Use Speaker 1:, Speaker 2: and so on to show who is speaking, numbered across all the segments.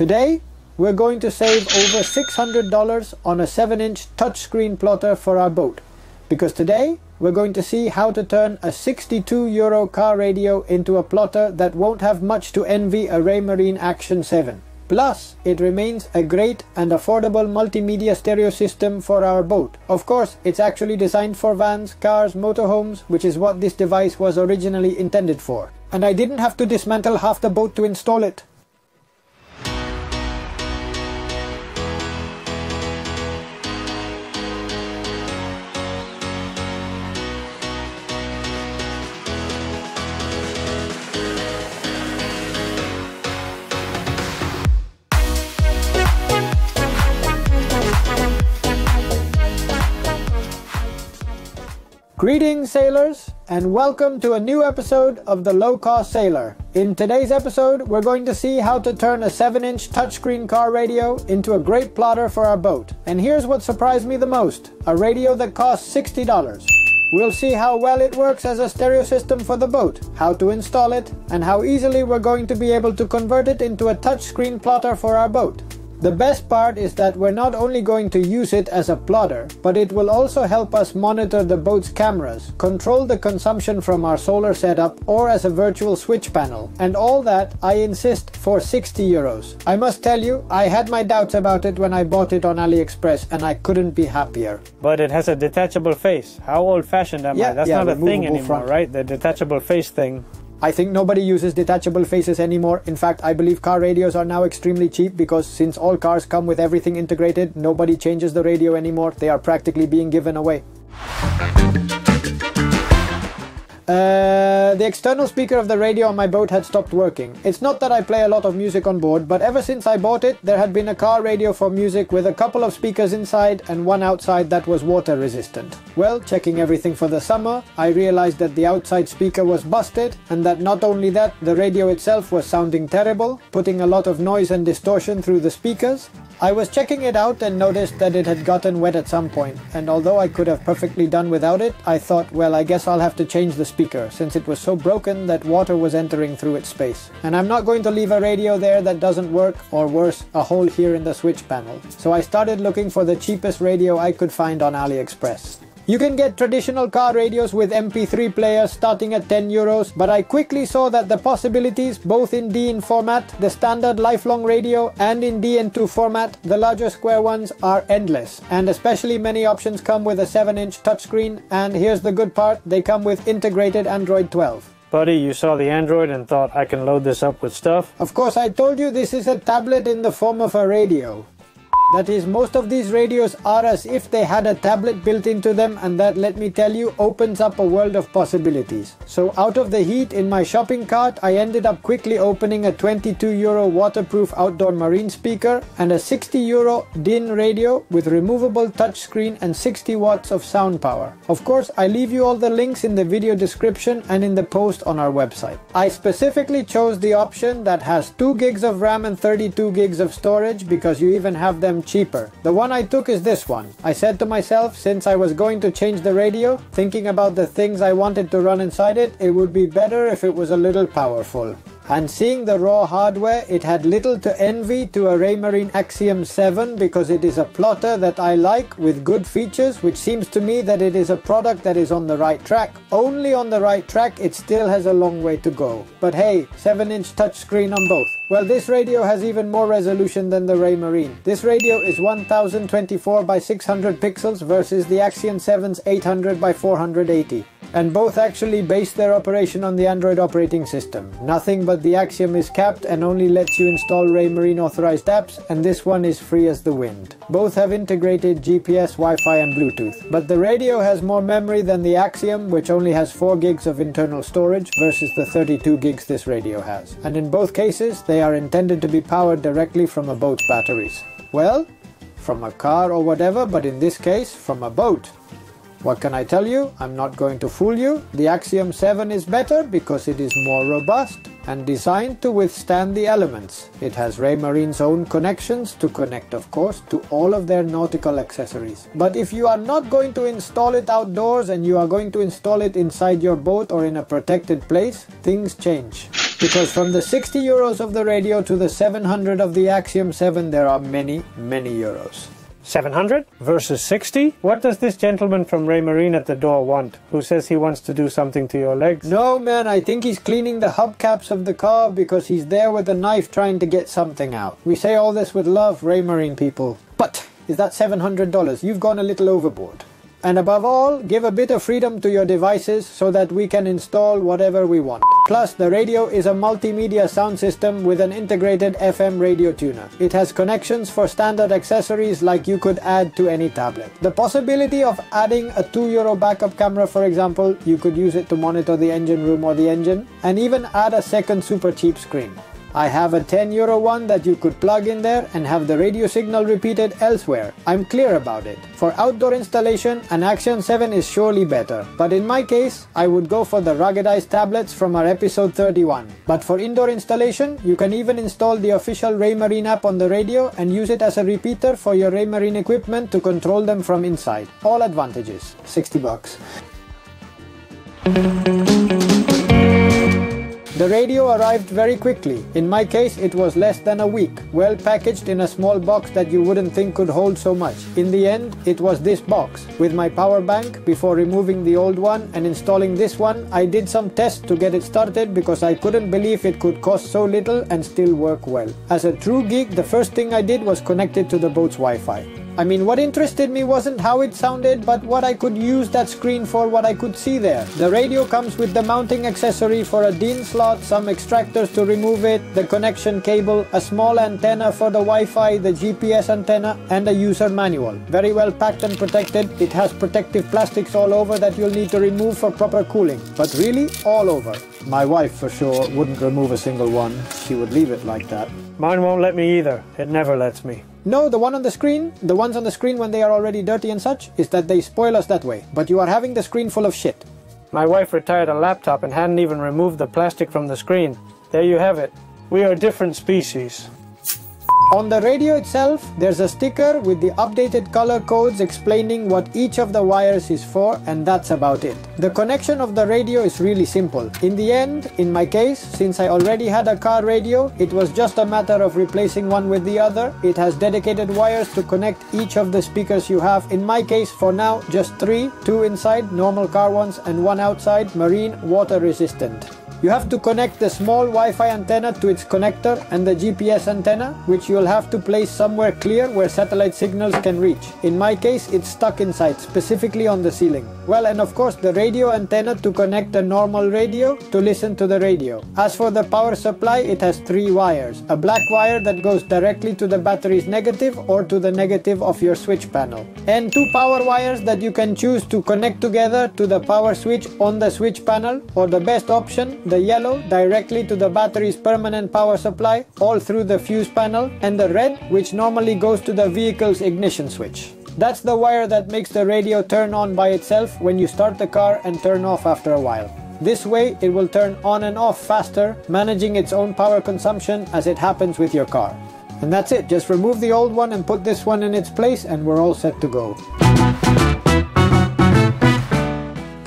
Speaker 1: Today, we're going to save over $600 on a 7-inch touchscreen plotter for our boat. Because today, we're going to see how to turn a 62 euro car radio into a plotter that won't have much to envy a Raymarine Axiom 7. Plus, it remains a great and affordable multimedia stereo system for our boat. Of course, it's actually designed for vans, cars, motorhomes, which is what this device was originally intended for. And I didn't have to dismantle half the boat to install it. Greetings, sailors, and welcome to a new episode of The Low Cost Sailor. In today's episode, we're going to see how to turn a 7 inch touchscreen car radio into a great plotter for our boat. And here's what surprised me the most a radio that costs $60. We'll see how well it works as a stereo system for the boat, how to install it, and how easily we're going to be able to convert it into a touchscreen plotter for our boat. The best part is that we're not only going to use it as a plotter, but it will also help us monitor the boat's cameras, control the consumption from our solar setup, or as a virtual switch panel. And all that, I insist, for 60 euros. I must tell you, I had my doubts about it when I bought it on AliExpress, and I couldn't be happier.
Speaker 2: But it has a detachable face. How old fashioned am
Speaker 1: Yeah,
Speaker 2: I? That's
Speaker 1: yeah,
Speaker 2: not a thing anymore,
Speaker 1: front.
Speaker 2: right? The detachable face thing.
Speaker 1: I think nobody uses detachable faces anymore. In fact, I believe car radios are now extremely cheap because since all cars come with everything integrated, nobody changes the radio anymore. They are practically being given away. Uh, the external speaker of the radio on my boat had stopped working. It's not that I play a lot of music on board, but ever since I bought it, there had been a car radio for music with a couple of speakers inside and one outside that was water resistant. Well, checking everything for the summer, I realized that the outside speaker was busted and that not only that, the radio itself was sounding terrible, putting a lot of noise and distortion through the speakers. I was checking it out and noticed that it had gotten wet at some point, and although I could have perfectly done without it, I thought, well, I guess I'll have to change the speaker, since it was so broken that water was entering through its space. And I'm not going to leave a radio there that doesn't work, or worse, a hole here in the switch panel. So I started looking for the cheapest radio I could find on AliExpress. You can get traditional car radios with MP3 players starting at 10 euros, but I quickly saw that the possibilities, both in DIN format, the standard lifelong radio, and in DIN2 format, the larger square ones, are endless. And especially many options come with a 7 inch touchscreen, and here's the good part they come with integrated Android 12.
Speaker 2: Buddy, you saw the Android and thought I can load this up with stuff?
Speaker 1: Of course, I told you this is a tablet in the form of a radio. That is, most of these radios are as if they had a tablet built into them, and that, let me tell you, opens up a world of possibilities. So, out of the heat in my shopping cart, I ended up quickly opening a 22 euro waterproof outdoor marine speaker and a 60 euro DIN radio with removable touchscreen and 60 watts of sound power. Of course, I leave you all the links in the video description and in the post on our website. I specifically chose the option that has 2 gigs of RAM and 32 gigs of storage because you even have them cheaper. The one I took is this one. I said to myself, since I was going to change the radio, thinking about the things I wanted to run inside it, it would be better if it was a little powerful. And seeing the raw hardware, it had little to envy to a Raymarine Axiom 7 because it is a plotter that I like with good features, which seems to me that it is a product that is on the right track. Only on the right track, it still has a long way to go. But hey, 7 inch touchscreen on both. Well, this radio has even more resolution than the Raymarine. This radio is 1024 by 600 pixels versus the Axiom 7's 800 by 480 and both actually base their operation on the Android operating system. Nothing but the Axiom is capped and only lets you install Raymarine authorized apps, and this one is free as the wind. Both have integrated GPS, Wi-Fi and Bluetooth, but the radio has more memory than the Axiom, which only has 4 gigs of internal storage versus the 32 gigs this radio has. And in both cases, they are intended to be powered directly from a boat's batteries. Well, from a car or whatever, but in this case, from a boat. What can I tell you? I'm not going to fool you. The Axiom 7 is better because it is more robust and designed to withstand the elements. It has Raymarine's own connections to connect, of course, to all of their nautical accessories. But if you are not going to install it outdoors and you are going to install it inside your boat or in a protected place, things change. Because from the 60 euros of the radio to the 700 of the Axiom 7, there are many, many euros.
Speaker 2: 700 versus 60? What does this gentleman from Raymarine at the door want, who says he wants to do something to your legs?
Speaker 1: No, man, I think he's cleaning the hubcaps of the car because he's there with a knife trying to get something out. We say all this with love, Raymarine people. But is that $700? You've gone a little overboard. And above all, give a bit of freedom to your devices so that we can install whatever we want. Plus, the radio is a multimedia sound system with an integrated FM radio tuner. It has connections for standard accessories like you could add to any tablet. The possibility of adding a 2 euro backup camera, for example, you could use it to monitor the engine room or the engine, and even add a second super cheap screen. I have a 10 euro one that you could plug in there and have the radio signal repeated elsewhere. I'm clear about it. For outdoor installation, an Axiom 7 is surely better. But in my case, I would go for the ruggedized tablets from our episode 31. But for indoor installation, you can even install the official Raymarine app on the radio and use it as a repeater for your Raymarine equipment to control them from inside. All advantages. 60 bucks. The radio arrived very quickly. In my case, it was less than a week, well packaged in a small box that you wouldn't think could hold so much. In the end, it was this box. With my power bank, before removing the old one and installing this one, I did some tests to get it started because I couldn't believe it could cost so little and still work well. As a true geek, the first thing I did was connect it to the boat's Wi-Fi. I mean, what interested me wasn't how it sounded, but what I could use that screen for, what I could see there. The radio comes with the mounting accessory for a DIN slot, some extractors to remove it, the connection cable, a small antenna for the Wi-Fi, the GPS antenna, and a user manual. Very well packed and protected. It has protective plastics all over that you'll need to remove for proper cooling. But really, all over. My wife, for sure, wouldn't remove a single one. She would leave it like that.
Speaker 2: Mine won't let me either. It never lets me.
Speaker 1: No, the one on the screen, the ones on the screen when they are already dirty and such, is that they spoil us that way. But you are having the screen full of shit.
Speaker 2: My wife retired a laptop and hadn't even removed the plastic from the screen. There you have it. We are different species.
Speaker 1: On the radio itself, there's a sticker with the updated color codes explaining what each of the wires is for, and that's about it. The connection of the radio is really simple. In the end, in my case, since I already had a car radio, it was just a matter of replacing one with the other. It has dedicated wires to connect each of the speakers you have. In my case, for now, just three, two inside, normal car ones, and one outside, marine, water resistant. You have to connect the small Wi-Fi antenna to its connector and the GPS antenna, which you'll have to place somewhere clear where satellite signals can reach. In my case, it's stuck inside, specifically on the ceiling. Well, and of course the radio antenna to connect a normal radio to listen to the radio. As for the power supply, it has three wires. A black wire that goes directly to the battery's negative or to the negative of your switch panel. And two power wires that you can choose to connect together to the power switch on the switch panel or the best option, the yellow directly to the battery's permanent power supply all through the fuse panel and the red which normally goes to the vehicle's ignition switch. That's the wire that makes the radio turn on by itself when you start the car and turn off after a while. This way it will turn on and off faster, managing its own power consumption as it happens with your car. And that's it, just remove the old one and put this one in its place and we're all set to go.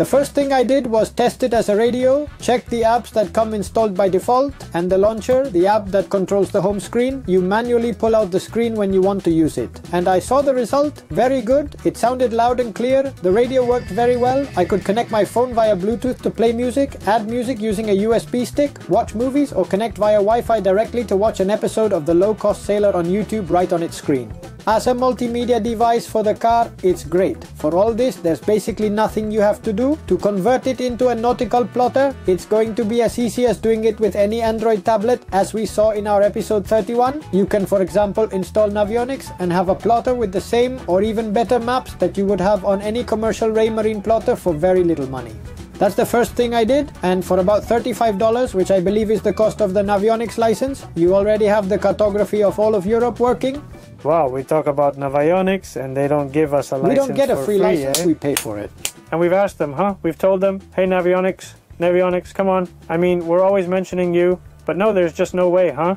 Speaker 1: The first thing I did was test it as a radio, check the apps that come installed by default, and the launcher, the app that controls the home screen, you manually pull out the screen when you want to use it. And I saw the result, very good, it sounded loud and clear, the radio worked very well, I could connect my phone via Bluetooth to play music, add music using a USB stick, watch movies, or connect via Wi-Fi directly to watch an episode of The Low Cost Sailor on YouTube right on its screen. As a multimedia device for the car, it's great. For all this, there's basically nothing you have to do. To convert it into a nautical plotter, it's going to be as easy as doing it with any Android tablet as we saw in our episode 31. You can for example install Navionics and have a plotter with the same or even better maps that you would have on any commercial Raymarine plotter for very little money. That's the first thing I did, and for about $35, which I believe is the cost of the Navionics license, you already have the cartography of all of Europe working,
Speaker 2: Wow, we talk about Navionics and they don't give us a license
Speaker 1: we don't get a
Speaker 2: for
Speaker 1: free, license,
Speaker 2: eh?
Speaker 1: we pay for it.
Speaker 2: And we've asked them, huh? We've told them, hey Navionics, Navionics, come on. I mean, we're always mentioning you, but no, there's just no way, huh?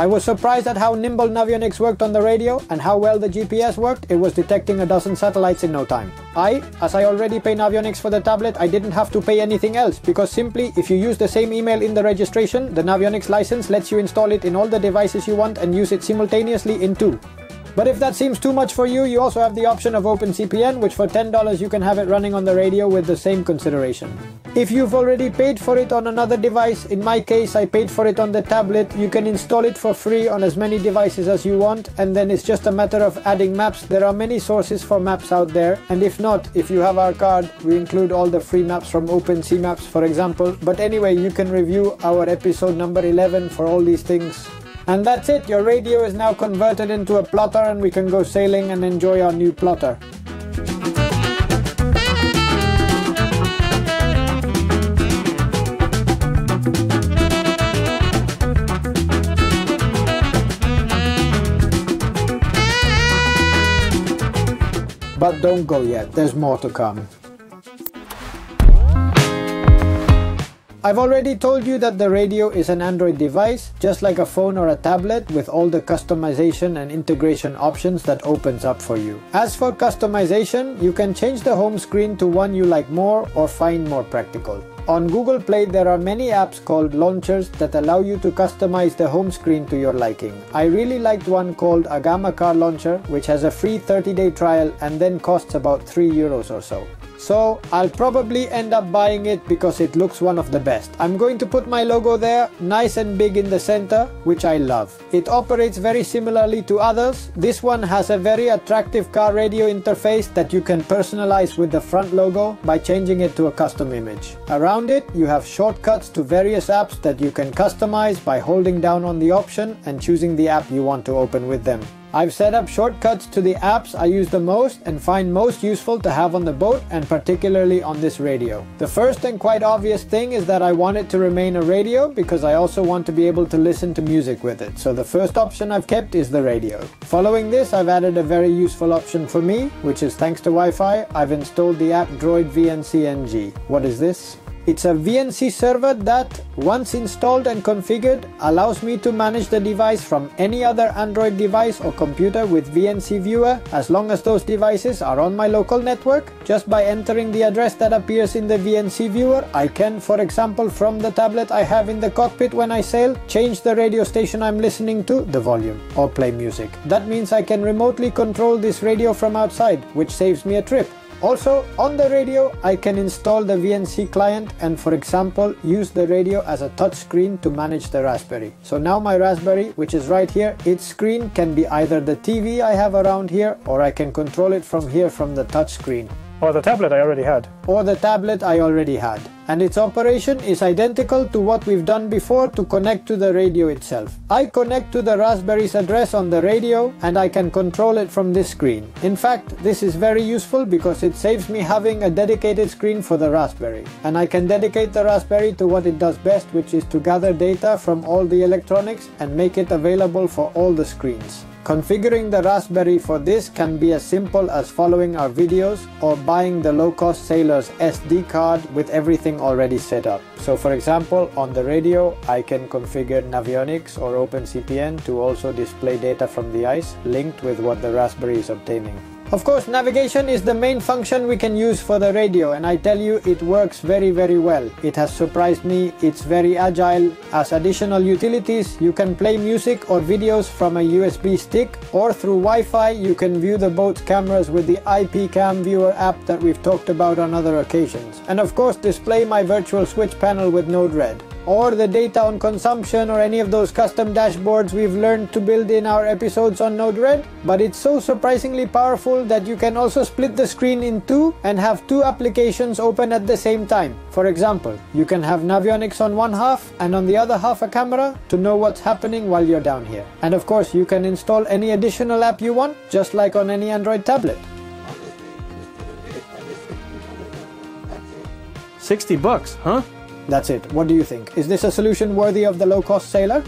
Speaker 1: I was surprised at how nimble Navionics worked on the radio and how well the GPS worked, it was detecting a dozen satellites in no time. I, as I already pay Navionics for the tablet, I didn't have to pay anything else because simply if you use the same email in the registration, the Navionics license lets you install it in all the devices you want and use it simultaneously in two. But if that seems too much for you, you also have the option of OpenCPN, which for $10 you can have it running on the radio with the same consideration. If you've already paid for it on another device, in my case I paid for it on the tablet, you can install it for free on as many devices as you want and then it's just a matter of adding maps. There are many sources for maps out there and if not, if you have our card, we include all the free maps from OpenSeaMaps for example. But anyway, you can review our episode number 11 for all these things. And that's it, your radio is now converted into a plotter and we can go sailing and enjoy our new plotter. But don't go yet, there's more to come. I've already told you that the radio is an Android device, just like a phone or a tablet with all the customization and integration options that opens up for you. As for customization, you can change the home screen to one you like more or find more practical. On Google Play there are many apps called launchers that allow you to customize the home screen to your liking. I really liked one called Agama Car Launcher which has a free 30 day trial and then costs about 3 euros or so. So I'll probably end up buying it because it looks one of the best. I'm going to put my logo there, nice and big in the center, which I love. It operates very similarly to others. This one has a very attractive car radio interface that you can personalize with the front logo by changing it to a custom image. Around it, you have shortcuts to various apps that you can customize by holding down on the option and choosing the app you want to open with them. I've set up shortcuts to the apps I use the most and find most useful to have on the boat and particularly on this radio. The first and quite obvious thing is that I want it to remain a radio because I also want to be able to listen to music with it. So the first option I've kept is the radio. Following this I've added a very useful option for me which is thanks to Wi-Fi I've installed the app droidVNC-NG. What is this? It's a VNC server that, once installed and configured, allows me to manage the device from any other Android device or computer with VNC Viewer as long as those devices are on my local network. Just by entering the address that appears in the VNC Viewer, I can, for example, from the tablet I have in the cockpit when I sail, change the radio station I'm listening to, the volume, or play music. That means I can remotely control this radio from outside, which saves me a trip. Also, on the radio, I can install the VNC client and for example, use the radio as a touchscreen to manage the Raspberry. So now my Raspberry, which is right here, its screen can be either the TV I have around here or I can control it from here from the touchscreen.
Speaker 2: Or the tablet I already had.
Speaker 1: Or the tablet I already had. And its operation is identical to what we've done before to connect to the radio itself. I connect to the Raspberry's address on the radio and I can control it from this screen. In fact, this is very useful because it saves me having a dedicated screen for the Raspberry. And I can dedicate the Raspberry to what it does best, which is to gather data from all the electronics and make it available for all the screens. Configuring the Raspberry for this can be as simple as following our videos or buying the low-cost Sailor's SD card with everything already set up. So for example, on the radio, I can configure Navionics or OpenCPN to also display data from the AIS linked with what the Raspberry is obtaining. Of course, navigation is the main function we can use for the radio and I tell you it works very very well. It has surprised me, it's very agile. As additional utilities, you can play music or videos from a USB stick or through Wi-Fi you can view the boat's cameras with the IP Cam Viewer app that we've talked about on other occasions. And of course display my virtual switch panel with Node-RED or the data on consumption or any of those custom dashboards we've learned to build in our episodes on Node-RED. But it's so surprisingly powerful that you can also split the screen in two and have two applications open at the same time. For example, you can have Navionics on one half and on the other half a camera to know what's happening while you're down here. And of course, you can install any additional app you want, just like on any Android tablet.
Speaker 2: 60 bucks, huh?
Speaker 1: That's it. What do you think? Is this a solution worthy of the low-cost sailor?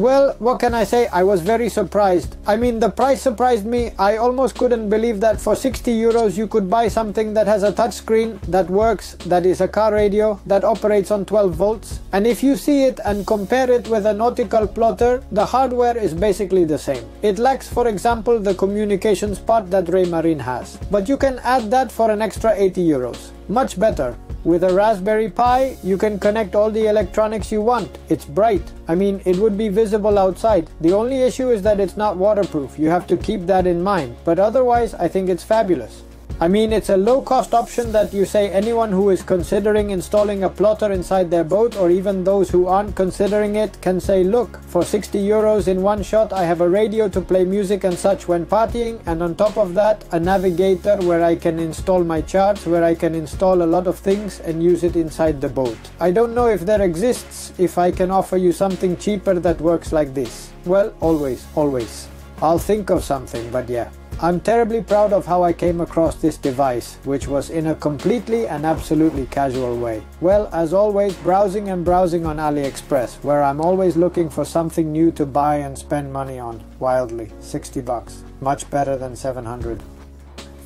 Speaker 1: Well, what can I say? I was very surprised. I mean, the price surprised me. I almost couldn't believe that for 60 euros you could buy something that has a touchscreen, that works, that is a car radio, that operates on 12 volts. And if you see it and compare it with a nautical plotter, the hardware is basically the same. It lacks, for example, the communications part that Raymarine has. But you can add that for an extra 80 euros. Much better. With a Raspberry Pi, you can connect all the electronics you want. It's bright. I mean, it would be visible outside. The only issue is that it's not waterproof. You have to keep that in mind. But otherwise, I think it's fabulous. I mean, it's a low cost option that you say anyone who is considering installing a plotter inside their boat or even those who aren't considering it can say, look, for 60 euros in one shot, I have a radio to play music and such when partying, and on top of that, a navigator where I can install my charts, where I can install a lot of things and use it inside the boat. I don't know if there exists, if I can offer you something cheaper that works like this. Well, always, always. I'll think of something, but yeah. I'm terribly proud of how I came across this device, which was in a completely and absolutely casual way. Well, as always, browsing and browsing on AliExpress, where I'm always looking for something new to buy and spend money on, wildly. 60 bucks. Much better than 700.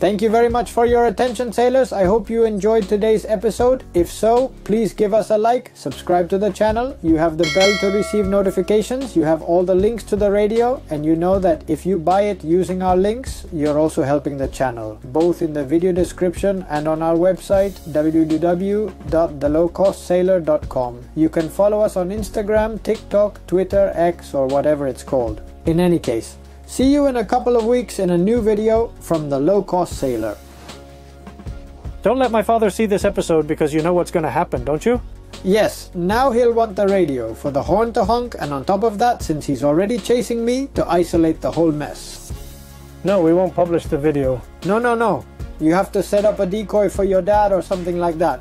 Speaker 1: Thank you very much for your attention, sailors. I hope you enjoyed today's episode. If so, please give us a like, subscribe to the channel. You have the bell to receive notifications. You have all the links to the radio, and you know that if you buy it using our links, you're also helping the channel, both in the video description and on our website www.thelowcostsailor.com. You can follow us on Instagram, TikTok, Twitter, X, or whatever it's called. In any case, See you in a couple of weeks in a new video from the Low Cost Sailor.
Speaker 2: Don't let my father see this episode because you know what's going to happen, don't you?
Speaker 1: Yes, now he'll want the radio for the horn to honk and on top of that, since he's already chasing me, to isolate the whole mess.
Speaker 2: No, we won't publish the video.
Speaker 1: No, no, no. You have to set up a decoy for your dad or something like that.